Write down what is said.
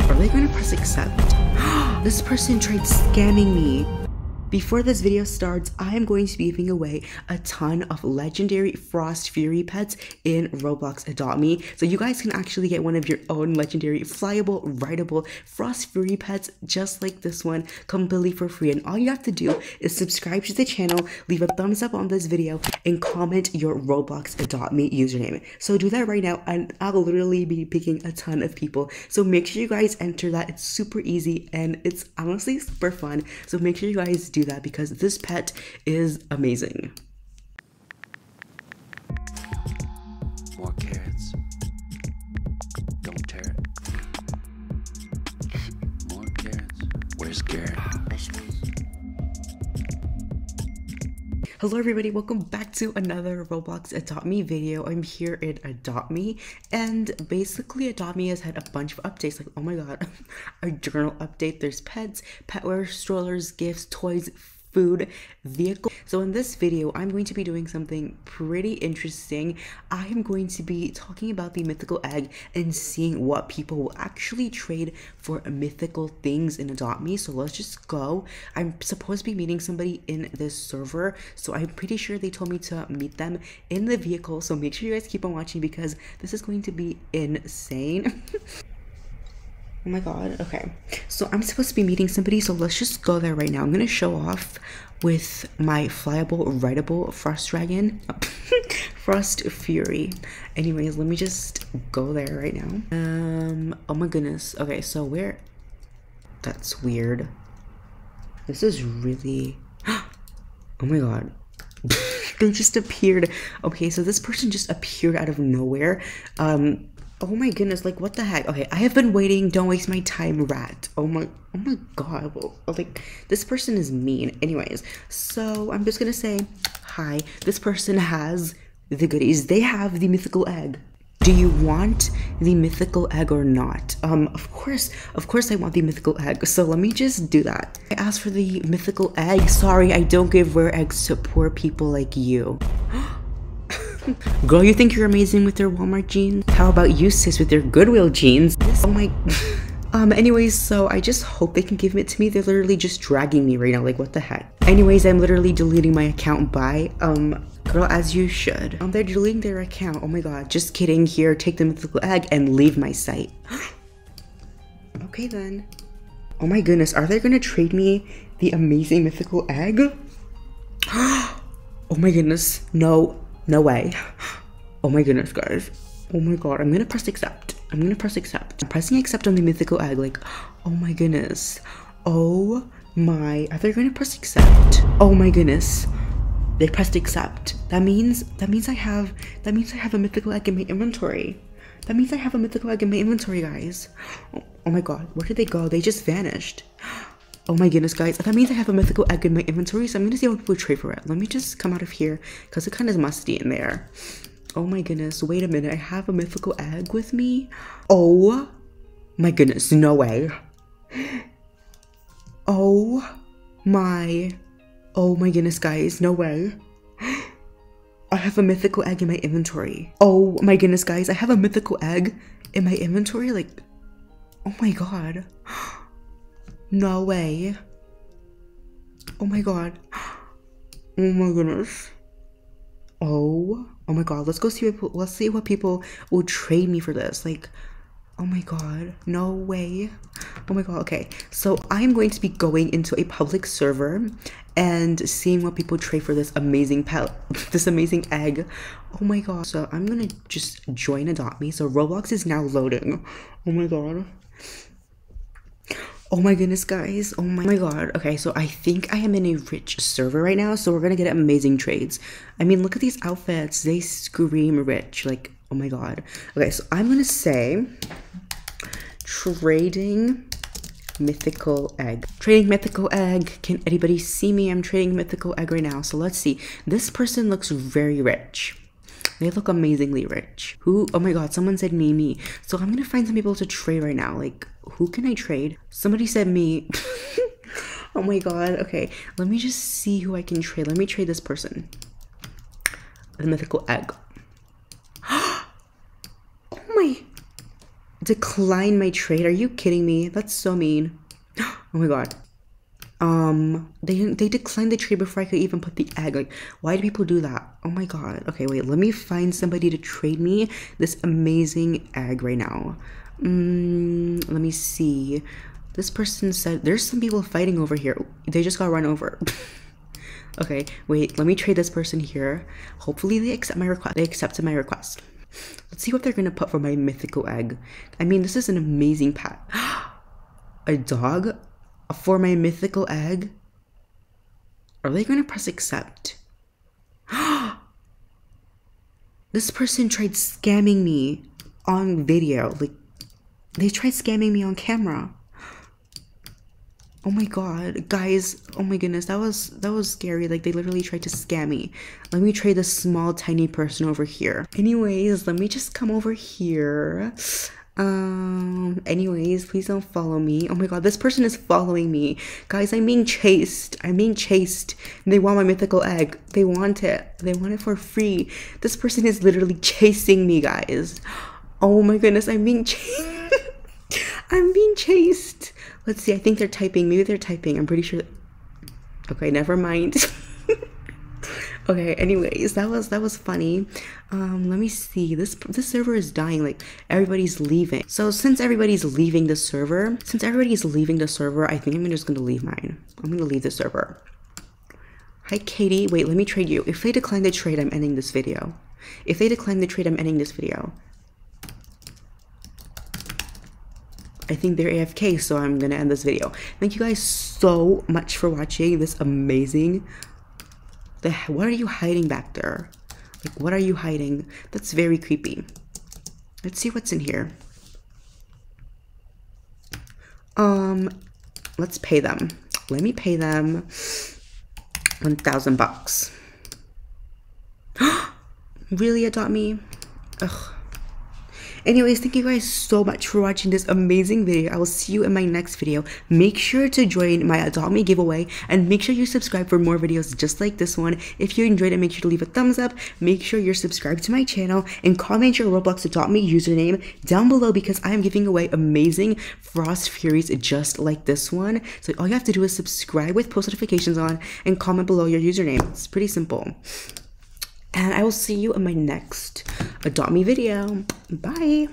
Are they gonna press accept? this person tried scamming me. Before this video starts, I am going to be giving away a ton of legendary Frost Fury pets in Roblox Adopt Me. So you guys can actually get one of your own legendary flyable, rideable Frost Fury pets just like this one completely for free. And all you have to do is subscribe to the channel, leave a thumbs up on this video, and comment your Roblox Adopt Me username. So do that right now and I'll literally be picking a ton of people. So make sure you guys enter that. It's super easy and it's honestly super fun. So make sure you guys do that because this pet is amazing. More carrots. Don't tear it. More carrots. Where's Garrett? Hello everybody, welcome back to another Roblox Adopt Me video. I'm here in Adopt Me and basically Adopt Me has had a bunch of updates. Like oh my god, a journal update, there's pets, petware, strollers, gifts, toys, food, vehicle. So in this video, I'm going to be doing something pretty interesting. I am going to be talking about the mythical egg and seeing what people will actually trade for mythical things in Adopt Me. So let's just go. I'm supposed to be meeting somebody in this server. So I'm pretty sure they told me to meet them in the vehicle. So make sure you guys keep on watching because this is going to be insane. Oh my god, okay. So I'm supposed to be meeting somebody, so let's just go there right now. I'm gonna show off with my flyable, rideable Frost Dragon. Frost Fury. Anyways, let me just go there right now. Um, oh my goodness. Okay, so where? That's weird. This is really... Oh my god. they just appeared. Okay, so this person just appeared out of nowhere. Um, Oh my goodness, like what the heck? Okay, I have been waiting, don't waste my time, rat. Oh my oh my god. Well, like this person is mean. Anyways, so I'm just gonna say hi. This person has the goodies. They have the mythical egg. Do you want the mythical egg or not? Um, of course, of course I want the mythical egg. So let me just do that. I asked for the mythical egg. Sorry, I don't give rare eggs to poor people like you. Girl, you think you're amazing with your Walmart jeans? How about you, sis, with your Goodwill jeans? Oh my... Um, anyways, so I just hope they can give it to me. They're literally just dragging me right now. Like, what the heck? Anyways, I'm literally deleting my account by, um, girl, as you should. Um, they're deleting their account. Oh my god. Just kidding. Here, take the mythical egg and leave my sight. okay, then. Oh my goodness. Are they gonna trade me the amazing mythical egg? oh my goodness. No. No way. Oh my goodness, guys. Oh my god, I'm gonna press accept. I'm gonna press accept. I'm pressing accept on the mythical egg, like, oh my goodness. Oh my, are they gonna press accept? Oh my goodness. They pressed accept. That means, that means I have, that means I have a mythical egg in my inventory. That means I have a mythical egg in my inventory, guys. Oh, oh my god, where did they go? They just vanished. Oh my goodness, guys. That means I have a mythical egg in my inventory, so I'm gonna see how people trade for it. Let me just come out of here, because it kind of musty in there. Oh my goodness, wait a minute. I have a mythical egg with me? Oh my goodness, no way. Oh my, oh my goodness, guys, no way. I have a mythical egg in my inventory. Oh my goodness, guys, I have a mythical egg in my inventory? Like, oh my god. No way. Oh my god. Oh my goodness. Oh, oh my god. Let's go see what let's see what people will trade me for this. Like, oh my god. No way. Oh my god. Okay. So I am going to be going into a public server and seeing what people trade for this amazing pet this amazing egg. Oh my god. So I'm gonna just join Adopt Me. So Roblox is now loading. Oh my god. Oh my goodness, guys. Oh my, my god. Okay, so I think I am in a rich server right now, so we're gonna get amazing trades. I mean, look at these outfits. They scream rich. Like, oh my god. Okay, so I'm gonna say trading mythical egg. Trading mythical egg. Can anybody see me? I'm trading mythical egg right now. So let's see. This person looks very rich. They look amazingly rich. Who? Oh my god, someone said me, me. So I'm gonna find some people to trade right now. Like, who can I trade? Somebody said me. oh my god. Okay, let me just see who I can trade. Let me trade this person. The mythical egg. oh my. Decline my trade. Are you kidding me? That's so mean. Oh my god. Um, they they declined the trade before I could even put the egg. Like, why do people do that? Oh my god. Okay, wait. Let me find somebody to trade me this amazing egg right now. Mm, let me see. This person said there's some people fighting over here. They just got run over. okay, wait. Let me trade this person here. Hopefully they accept my request. They accepted my request. Let's see what they're gonna put for my mythical egg. I mean, this is an amazing pet. A dog for my mythical egg? Are they gonna press accept? this person tried scamming me on video. Like, they tried scamming me on camera. Oh my god, guys, oh my goodness, that was that was scary. Like they literally tried to scam me. Let me trade this small tiny person over here. Anyways, let me just come over here. Um, anyways, please don't follow me. Oh my god, this person is following me. Guys, I'm being chased. I'm being chased. They want my mythical egg. They want it. They want it for free. This person is literally chasing me, guys. Oh my goodness, I'm being chased. I'm being chased. Let's see, I think they're typing. Maybe they're typing. I'm pretty sure. Okay, never mind. okay anyways that was that was funny. Um let me see. This this server is dying. Like everybody's leaving. So since everybody's leaving the server since everybody's leaving the server i think i'm just gonna leave mine. I'm gonna leave the server. Hi katie. Wait let me trade you. If they decline the trade i'm ending this video. If they decline the trade i'm ending this video. I think they're AFK, so I'm gonna end this video. Thank you guys so much for watching this amazing the what are you hiding back there? Like what are you hiding? That's very creepy. Let's see what's in here. Um let's pay them. Let me pay them 1000 bucks. really adopt me? Ugh. Anyways, thank you guys so much for watching this amazing video. I will see you in my next video. Make sure to join my Adopt Me giveaway and make sure you subscribe for more videos just like this one. If you enjoyed it, make sure to leave a thumbs up. Make sure you're subscribed to my channel and comment your Roblox Adopt Me username down below because I am giving away amazing Frost Furies just like this one. So all you have to do is subscribe with post notifications on and comment below your username. It's pretty simple. And I will see you in my next Adopt Me video. Bye.